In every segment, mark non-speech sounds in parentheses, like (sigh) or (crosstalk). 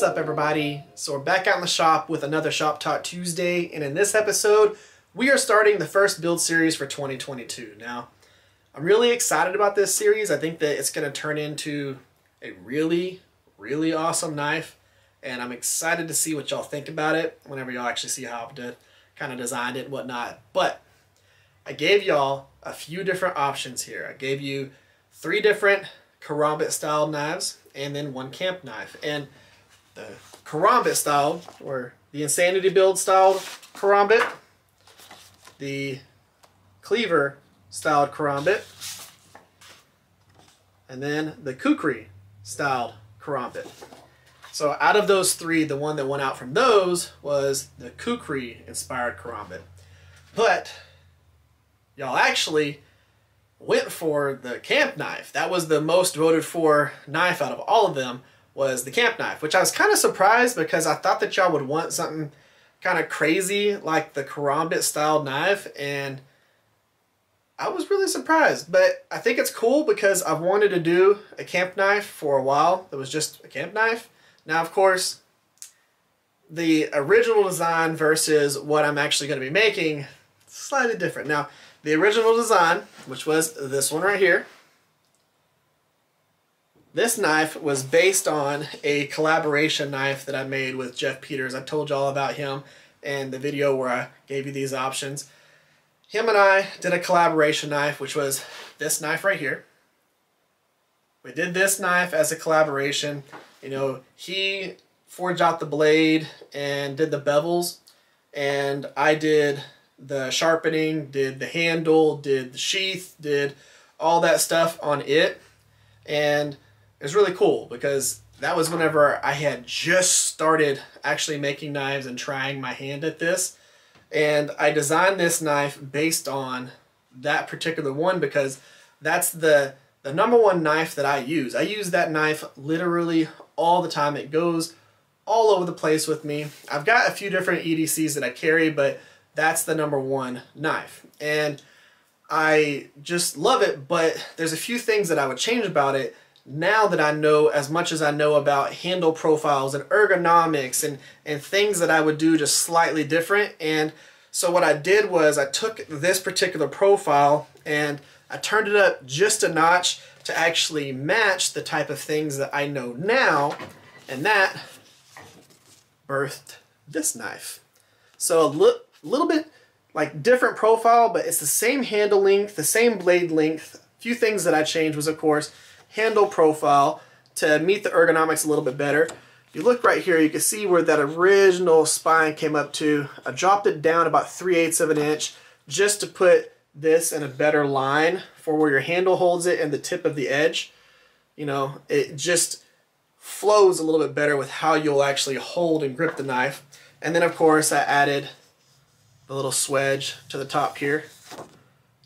What's up everybody? So we're back out in the shop with another Shop Talk Tuesday and in this episode we are starting the first build series for 2022. Now I'm really excited about this series. I think that it's going to turn into a really really awesome knife and I'm excited to see what y'all think about it whenever y'all actually see how I've kind of designed it and whatnot. But I gave y'all a few different options here. I gave you three different karambit style knives and then one camp knife. And the karambit style, or the insanity build style karambit, the cleaver styled karambit, and then the kukri styled karambit. So out of those three, the one that went out from those was the kukri inspired karambit. But y'all actually went for the camp knife. That was the most voted for knife out of all of them was the camp knife, which I was kind of surprised because I thought that y'all would want something kind of crazy like the karambit style knife and I was really surprised, but I think it's cool because I've wanted to do a camp knife for a while that was just a camp knife. Now, of course, the original design versus what I'm actually going to be making slightly different. Now, the original design, which was this one right here, this knife was based on a collaboration knife that I made with Jeff Peters. I told y'all about him in the video where I gave you these options. Him and I did a collaboration knife, which was this knife right here. We did this knife as a collaboration. You know, he forged out the blade and did the bevels, and I did the sharpening, did the handle, did the sheath, did all that stuff on it. And it was really cool because that was whenever I had just started actually making knives and trying my hand at this. And I designed this knife based on that particular one because that's the the number one knife that I use. I use that knife literally all the time. It goes all over the place with me. I've got a few different EDCs that I carry, but that's the number one knife. And I just love it, but there's a few things that I would change about it now that I know as much as I know about handle profiles and ergonomics and, and things that I would do just slightly different. And so what I did was I took this particular profile and I turned it up just a notch to actually match the type of things that I know now. And that birthed this knife. So a li little bit like different profile, but it's the same handle length, the same blade length. A few things that I changed was, of course, handle profile to meet the ergonomics a little bit better. If you look right here, you can see where that original spine came up to. I dropped it down about 3 eighths of an inch just to put this in a better line for where your handle holds it and the tip of the edge. You know, it just flows a little bit better with how you'll actually hold and grip the knife. And then of course I added the little swedge to the top here.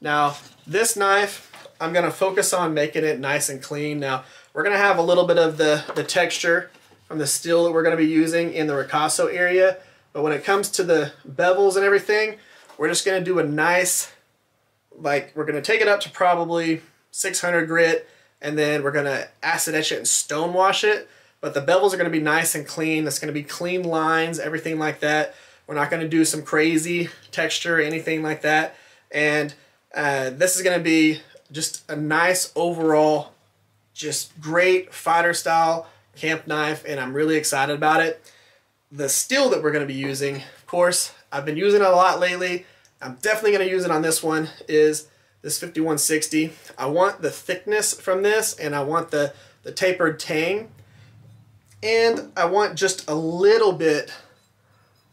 Now this knife I'm going to focus on making it nice and clean. Now, we're going to have a little bit of the, the texture from the steel that we're going to be using in the ricasso area. But when it comes to the bevels and everything, we're just going to do a nice, like, we're going to take it up to probably 600 grit, and then we're going to acid etch it and stone wash it. But the bevels are going to be nice and clean. It's going to be clean lines, everything like that. We're not going to do some crazy texture, or anything like that. And uh, this is going to be just a nice overall, just great fighter style camp knife and I'm really excited about it. The steel that we're going to be using, of course, I've been using it a lot lately. I'm definitely going to use it on this one, is this 5160. I want the thickness from this and I want the, the tapered tang. And I want just a little bit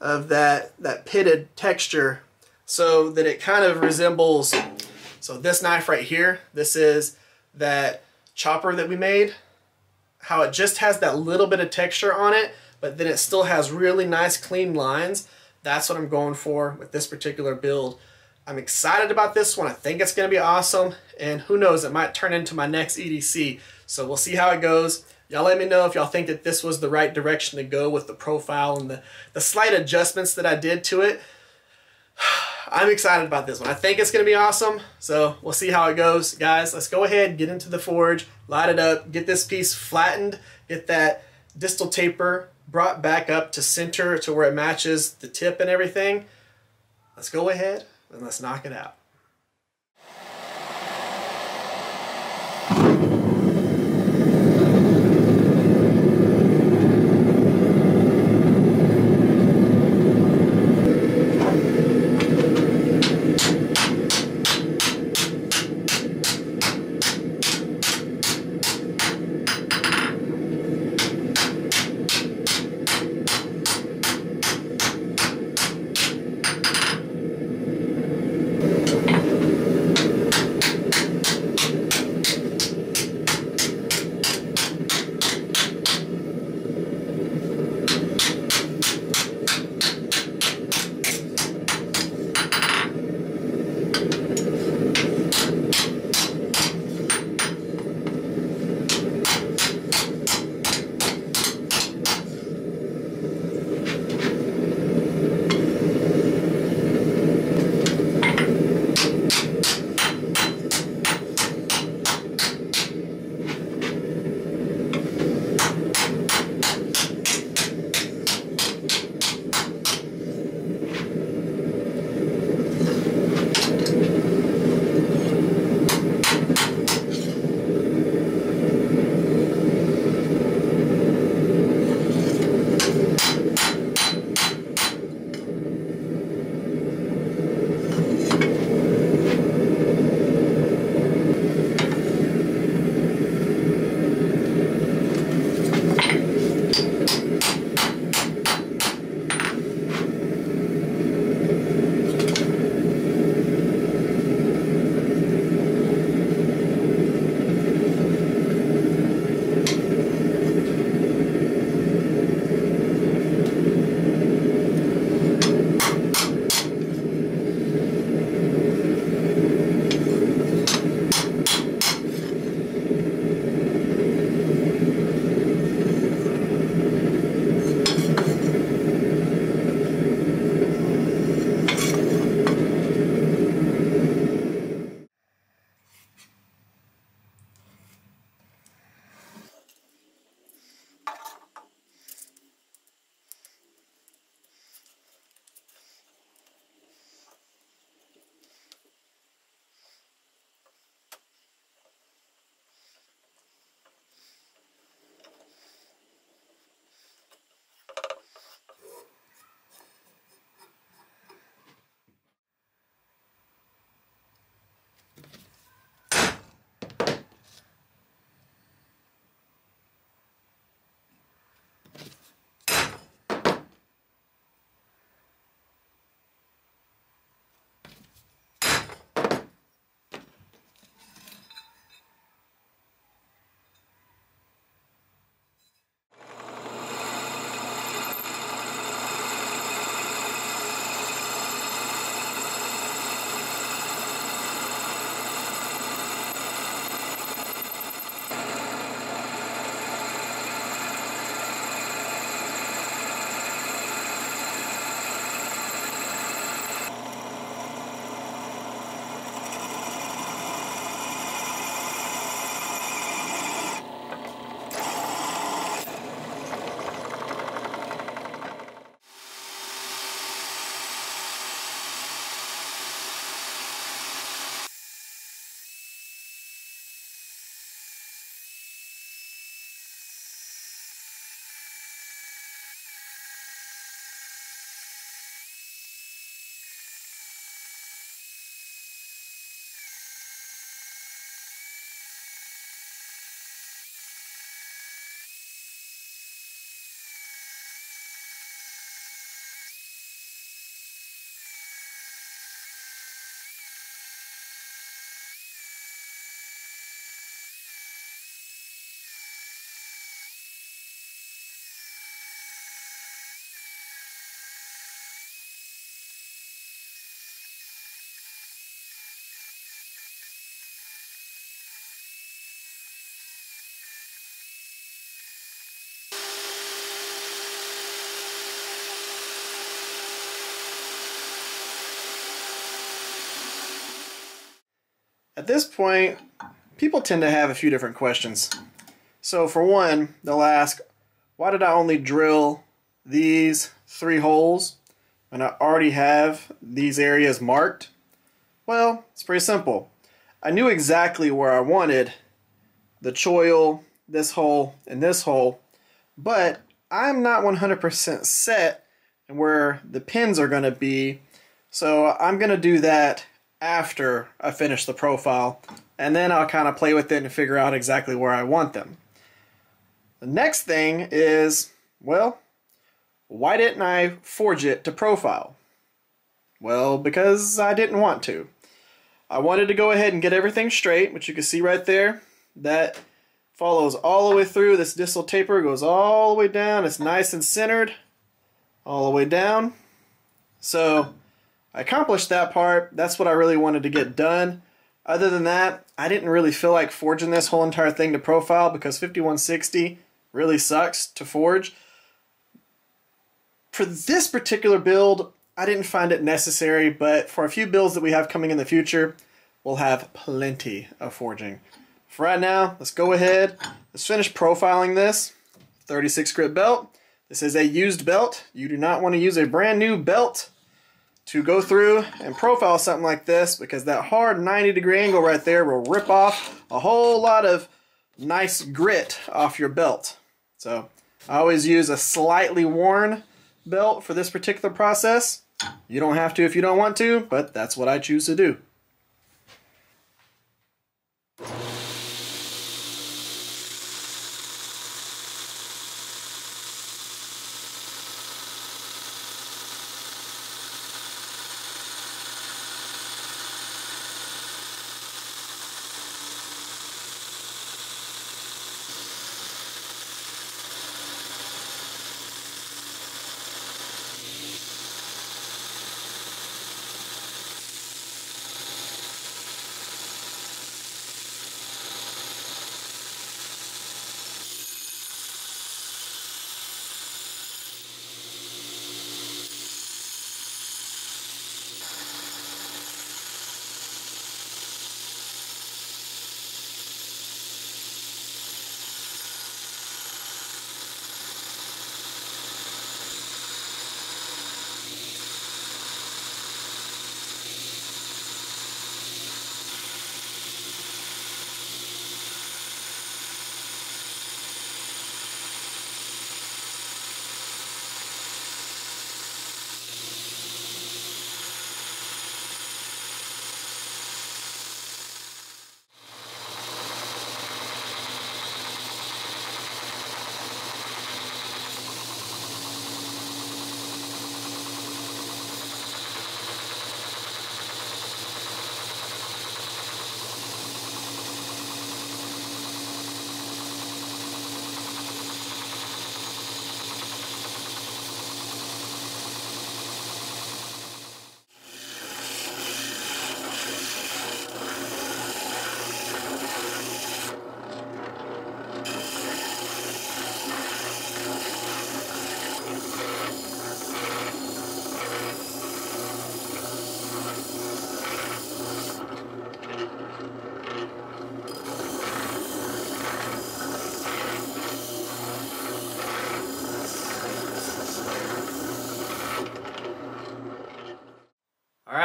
of that, that pitted texture so that it kind of resembles so this knife right here, this is that chopper that we made, how it just has that little bit of texture on it, but then it still has really nice clean lines. That's what I'm going for with this particular build. I'm excited about this one. I think it's going to be awesome. And who knows, it might turn into my next EDC. So we'll see how it goes. Y'all let me know if y'all think that this was the right direction to go with the profile and the, the slight adjustments that I did to it. (sighs) I'm excited about this one. I think it's going to be awesome. So we'll see how it goes. Guys, let's go ahead, get into the forge, light it up, get this piece flattened, get that distal taper brought back up to center to where it matches the tip and everything, let's go ahead and let's knock it out. At this point, people tend to have a few different questions. So for one, they'll ask, why did I only drill these three holes when I already have these areas marked? Well, it's pretty simple. I knew exactly where I wanted the choil, this hole, and this hole, but I'm not 100% set where the pins are going to be. So I'm going to do that after I finish the profile and then I'll kind of play with it and figure out exactly where I want them. The next thing is, well, why didn't I forge it to profile? Well, because I didn't want to. I wanted to go ahead and get everything straight, which you can see right there. That follows all the way through. This distal taper goes all the way down. It's nice and centered all the way down. So I accomplished that part. That's what I really wanted to get done. Other than that, I didn't really feel like forging this whole entire thing to profile because 5160 really sucks to forge. For this particular build, I didn't find it necessary, but for a few builds that we have coming in the future, we'll have plenty of forging. For right now, let's go ahead, let's finish profiling this 36 grit belt. This is a used belt. You do not want to use a brand new belt to go through and profile something like this because that hard 90 degree angle right there will rip off a whole lot of nice grit off your belt. So I always use a slightly worn belt for this particular process. You don't have to if you don't want to, but that's what I choose to do.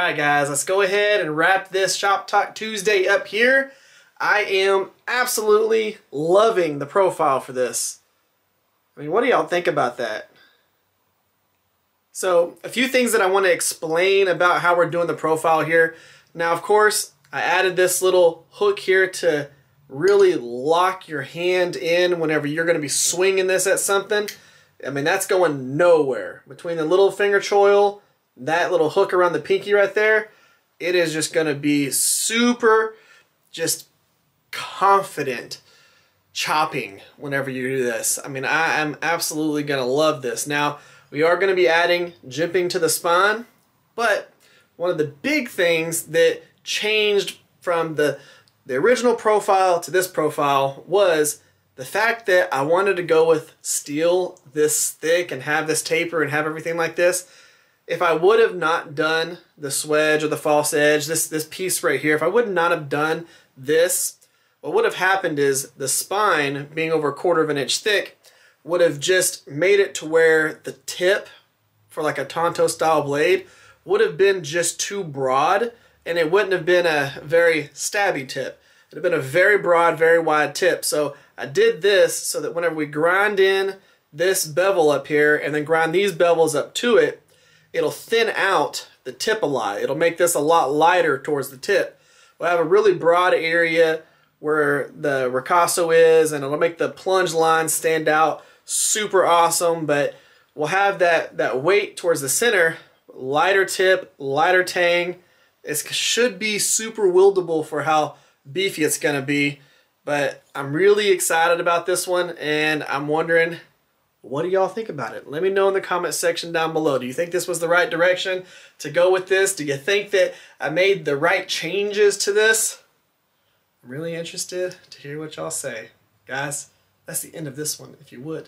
Alright guys, let's go ahead and wrap this Shop Talk Tuesday up here. I am absolutely loving the profile for this. I mean, what do y'all think about that? So, a few things that I want to explain about how we're doing the profile here. Now, of course, I added this little hook here to really lock your hand in whenever you're going to be swinging this at something. I mean, that's going nowhere. Between the little finger choil that little hook around the pinky right there, it is just going to be super just confident chopping whenever you do this. I mean, I am absolutely going to love this. Now, we are going to be adding jimping to the spine, but one of the big things that changed from the, the original profile to this profile was the fact that I wanted to go with steel this thick and have this taper and have everything like this if I would have not done the swedge or the false edge, this, this piece right here, if I would not have done this, what would have happened is the spine, being over a quarter of an inch thick, would have just made it to where the tip for like a Tonto style blade would have been just too broad and it wouldn't have been a very stabby tip. It would have been a very broad, very wide tip. So I did this so that whenever we grind in this bevel up here and then grind these bevels up to it, it'll thin out the tip a lot. It'll make this a lot lighter towards the tip. We'll have a really broad area where the ricasso is and it'll make the plunge line stand out super awesome but we'll have that that weight towards the center lighter tip lighter tang it should be super wieldable for how beefy it's gonna be but I'm really excited about this one and I'm wondering what do y'all think about it? Let me know in the comment section down below. Do you think this was the right direction to go with this? Do you think that I made the right changes to this? I'm really interested to hear what y'all say. Guys, that's the end of this one. If you would,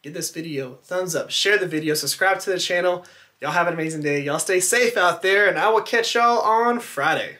give this video a thumbs up, share the video, subscribe to the channel. Y'all have an amazing day. Y'all stay safe out there, and I will catch y'all on Friday.